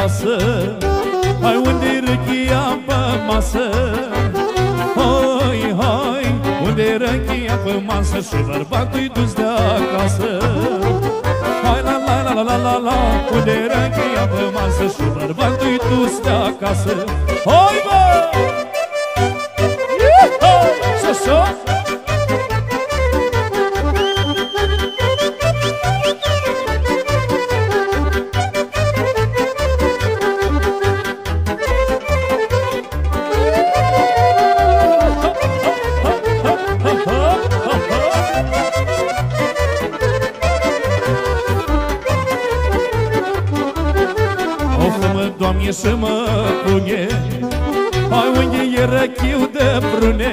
lasă Hai unde răchia pe masă? Hai, hai, unde răchia pe masă? Și bărbatul-i dus de acasă. Hai, la, la, la, la, la, la, la Unde răchia pe masă? Și bărbatul-i dus de acasă. Hai, bă! Să, să! Doamne, să mă pune? Hai unde e răchiu de prune?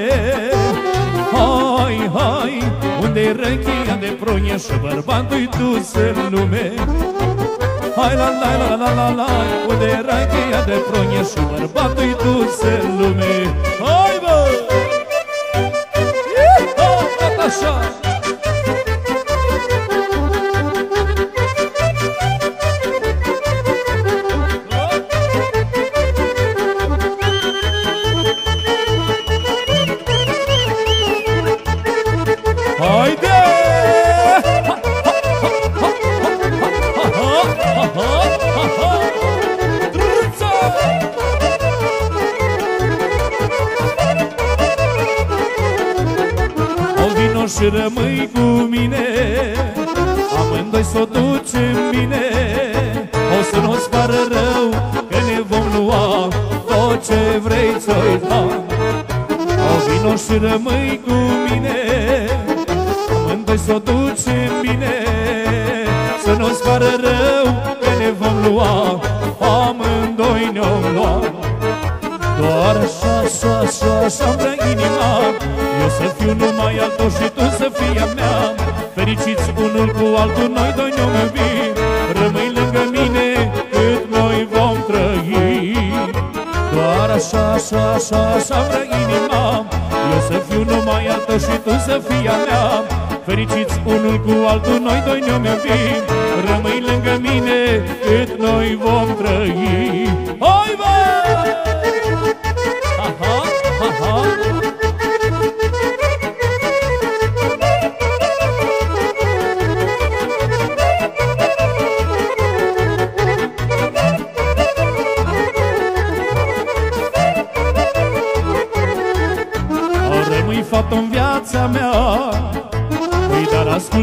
Hai, hai, unde e răchia de prune? Și bărbatul-i dus în lume. Hai, la, la, la, la, la, la Unde e răchia de prune? Și bărbatul-i dus în lume. Hai, bă! Așa! Și rămâi cu mine. Amândoi s-o ducem bine O să nu-ți pară rău Că ne vom lua Tot ce vrei să-i da O vino și rămâi cu mine. Amândoi s-o ducem bine Să nu-ți pară rău Că ne vom lua Amândoi ne-om lua Doar așa, așa, așa, așa-mi vrea inima. Eu să fiu numai al tău și tu să fii a mea. Fericiți unul cu altul, noi doi ne-om iubi Rămâi lângă mine cât noi vom trăi. Doar așa, așa, așa, așa-mi vrea inima. Eu să fiu numai al tău și tu să fii a mea. Fericiți unul cu altul, noi doi ne-om iubi Rămâi lângă mine cât noi vom trăi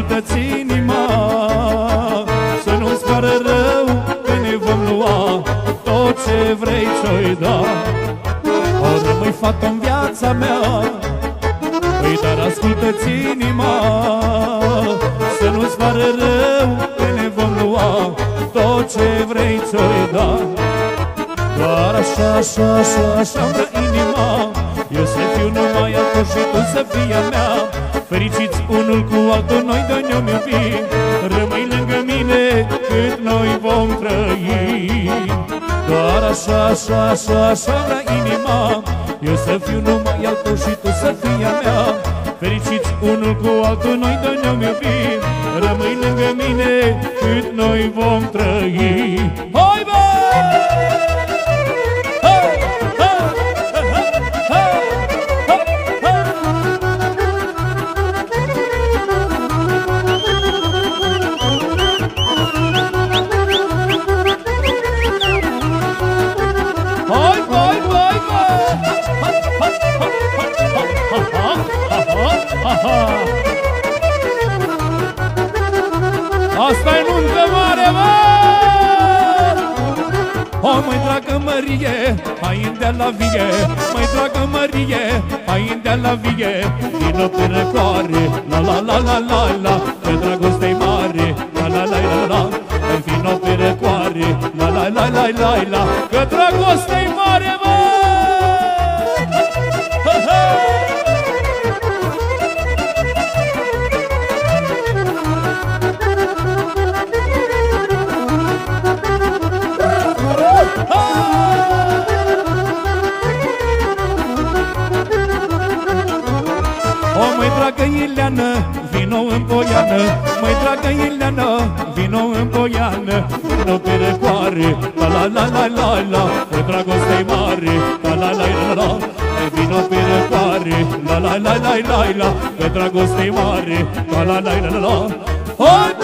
dar ascultă-ți inima Să nu-ți pară rău Că ne vom lua Tot ce vrei ți-o da O rămâi fată în viața mea Păi dar ascultă-ți inima Să nu-ți pară rău Că ne vom lua Tot ce vrei ți-o da Doar așa, așa, așa, așa-mi dă inima Eu să fiu numai al tău și tu să fii a mea Fericiți unul cu altul, noi doi ne-om iubi Rămâi lângă mine cât noi vom trăi. Doar așa, așa, așa, așa vrea inima. Eu să fiu numai al tău și tu să fii a mea. Fericiți unul cu altul, noi doi ne-om iubi Rămâi lângă mine cât noi vom trăi. Hai, bă! Dragă Mărie, hai de la vie Măi, dragă Mărie, hai de la vie Vino pe răcoare, la la la la la la Că dragoste-i mare, la la la la la Vino vino pe răcoare La la la la la la Că dragoste-i mare, mă! Poiană Măi, dragă Ileană, vino în poiană Vino pe răcoare, la la la la la la Că dragoste mare, la la la la la Vino pe răcoare, la la la la la la Că dragoste mare, la la la la la la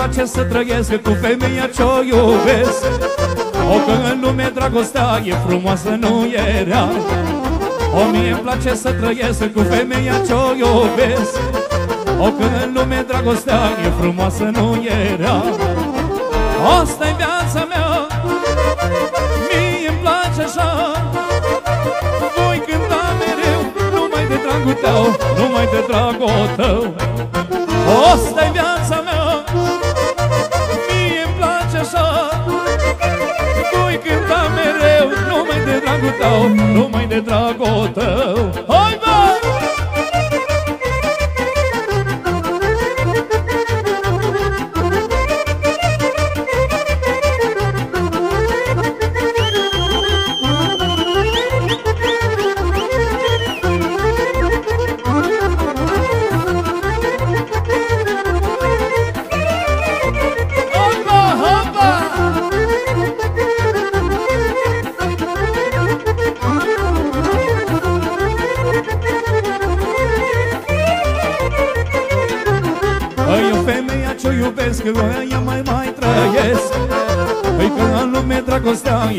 place să trăiesc cu femeia ce-o iubesc. O, că în lume dragostea e frumoasă, nu e rea. O, mie îmi place să trăiesc cu femeia ce-o iubesc. O, că în lume dragostea e frumoasă, nu e rea. Asta-i viața mea Mie îmi place așa. Voi cânta mereu Numai de dragul tău Numai de dragul tău. Asta-i viața dragul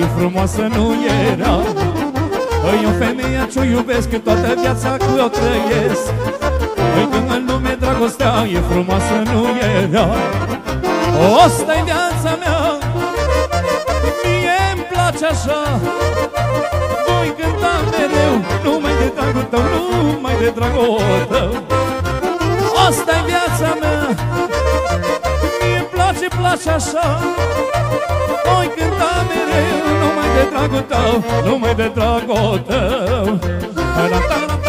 dragostea e frumoasă, nu era. Îi o femeia ce-o iubesc, toată viața cu o trăiesc. Îi că în lume dragostea e frumoasă, nu era. Asta-i viața mea. Mie-mi place așa. Voi cânta mereu Numai de dragul tău, numai de dragul tău. Asta-i viața mea. Mie-mi place, place așa. Voi cânta mereu Numai de dragul tău Numai de dragul tău. Ta-da-ta-da